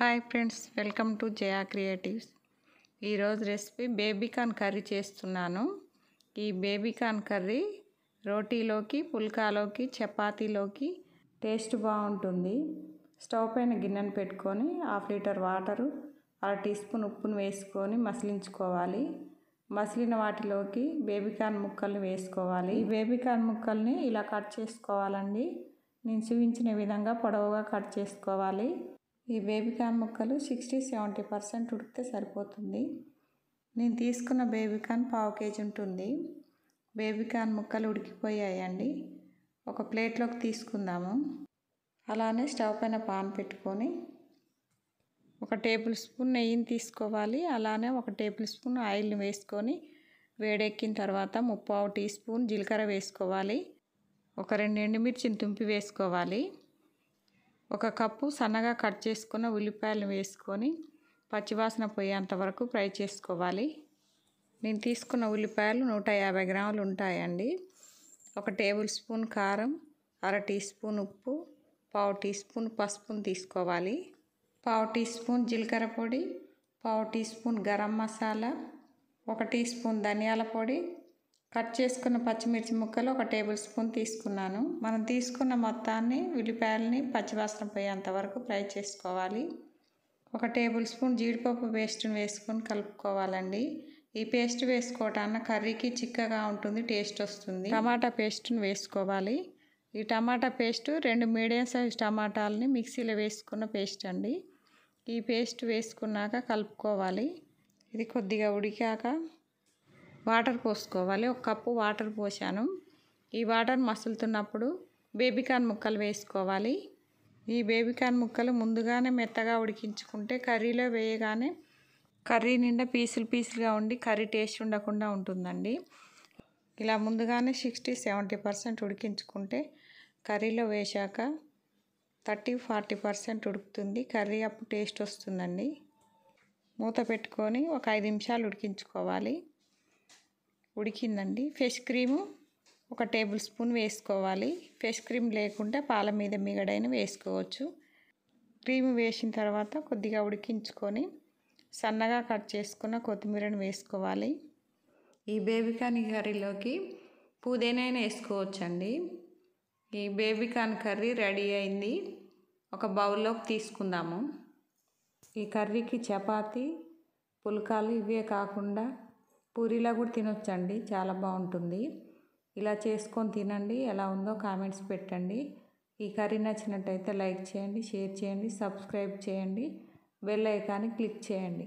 Hi friends welcome to Jaya creatives. ఈరోజు recipe baby corn curry చేస్తున్నాను. ఈ బేబీకాన్ కర్రీ రోటీలోకి పుల్కాలోకి చపాతీలోకి టేస్ట్ బాగుంటుంది. స్టవ్ పైన గిన్నెను పెట్టుకొని హాఫ్ లీటర్ వాటరు అర టీ స్పూన్ ఉప్పును వేసుకొని మసిలించుకోవాలి. మసిలిన వాటిలోకి బేబీకాన్ ముక్కల్ని వేసుకోవాలి. ఈ బేబీకాన్ ముక్కల్ని ఇలా కట్ చేసుకోవాలండి. నేను చూపించిన విధంగా పొడవుగా కట్ చేసుకోవాలి. ఈ బేబీకాన్ ముక్కలు సిక్స్టీ సెవెంటీ పర్సెంట్ ఉడికితే సరిపోతుంది. నేను తీసుకున్న బేబీకాన్ పావు కేజీ ఉంటుంది. బేబీకాన్ ముక్కలు ఉడికిపోయాయండి. ఒక ప్లేట్లోకి తీసుకుందాము. అలానే స్టవ్ పైన పాన్ పెట్టుకొని ఒక టేబుల్ స్పూన్ నెయ్యిని తీసుకోవాలి. అలానే ఒక టేబుల్ స్పూన్ ఆయిల్ని వేసుకొని వేడెక్కిన తర్వాత ముప్పావు టీ స్పూన్ జీలకర్ర వేసుకోవాలి. ఒక రెండు ఎండుమిర్చిని తుంపి వేసుకోవాలి. ఒక కప్పు సన్నగా కట్ చేసుకున్న ఉల్లిపాయలు వేసుకొని పచ్చివాసన పోయేంత వరకు ఫ్రై చేసుకోవాలి. నేను తీసుకున్న ఉల్లిపాయలు నూట యాభై గ్రాములు ఉంటాయండి. ఒక టేబుల్ స్పూన్ కారం అర టీ స్పూన్ ఉప్పు పావు టీ స్పూన్ పసుపును తీసుకోవాలి. పావు టీ స్పూన్ జీలకర్ర పొడి పావు టీ స్పూన్ గరం మసాలా ఒక టీ స్పూన్ ధనియాల పొడి కట్ చేసుకున్న పచ్చిమిర్చి ముక్కలు ఒక టేబుల్ స్పూన్ తీసుకున్నాను. మనం తీసుకున్న మొత్తాన్ని ఉల్లిపాయలని పచ్చివాసన పోయేంత వరకు ఫ్రై చేసుకోవాలి. ఒక టేబుల్ స్పూన్ జీడిపప్పు పేస్ట్ని వేసుకొని కలుపుకోవాలండి. ఈ పేస్ట్ వేసుకోవటాన కర్రీకి చిక్కగా ఉంటుంది టేస్ట్ వస్తుంది. టమాటా పేస్ట్ని వేసుకోవాలి. ఈ టమాటా పేస్ట్ రెండు మీడియం సైజ్ టమాటాలని మిక్సీలో వేసుకున్న పేస్ట్ అండి. ఈ పేస్ట్ వేసుకున్నాక కలుపుకోవాలి. ఇది కొద్దిగా ఉడికాక వాటర్ పోసుకోవాలి. ఒక కప్పు వాటర్ పోసాను ఈ వాటర్ మసులుతున్నప్పుడు బేబీకాన్ ముక్కలు వేసుకోవాలి. ఈ బేబీకాన్ ముక్కలు ముందుగానే మెత్తగా ఉడికించుకుంటే కర్రీలో వేయగానే కర్రీ నిండా పీసులు పీసులుగా ఉండి కర్రీ టేస్ట్ ఉండకుండా ఉంటుందండి. ఇలా ముందుగానే సిక్స్టీ సెవెంటీ పర్సెంట్ ఉడికించుకుంటే కర్రీలో వేశాక థర్టీ ఫార్టీ పర్సెంట్ ఉడుకుతుంది. కర్రీ అప్పుడు టేస్ట్ వస్తుందండి. మూత పెట్టుకొని ఒక ఐదు నిమిషాలు ఉడికించుకోవాలి. ఉడికిందండి. ఫిష్ క్రీము ఒక టేబుల్ స్పూన్ వేసుకోవాలి. ఫిష్ క్రీమ్ లేకుంటే పాల మీద మిగడైన వేసుకోవచ్చు. క్రీమ్ వేసిన తర్వాత కొద్దిగా ఉడికించుకొని సన్నగా కట్ చేసుకున్న కొత్తిమీరను వేసుకోవాలి. ఈ బేబీకాన్ కర్రీలోకి పుదీనైనా వేసుకోవచ్చండి. ఈ బేబీకాన్ కర్రీ రెడీ అయింది. ఒక బౌల్లోకి తీసుకుందాము. ఈ కర్రీకి చపాతి పుల్కాలు ఇవే కాకుండా పూరీలా కూడా తినొచ్చండి. చాలా బాగుంటుంది. ఇలా చేసుకొని తినండి. ఎలా ఉందో కామెంట్స్ పెట్టండి. ఈ కర్రీ నచ్చినట్టయితే లైక్ చేయండి షేర్ చేయండి సబ్స్క్రైబ్ చేయండి. బెల్ ఐకాన్ని క్లిక్ చేయండి.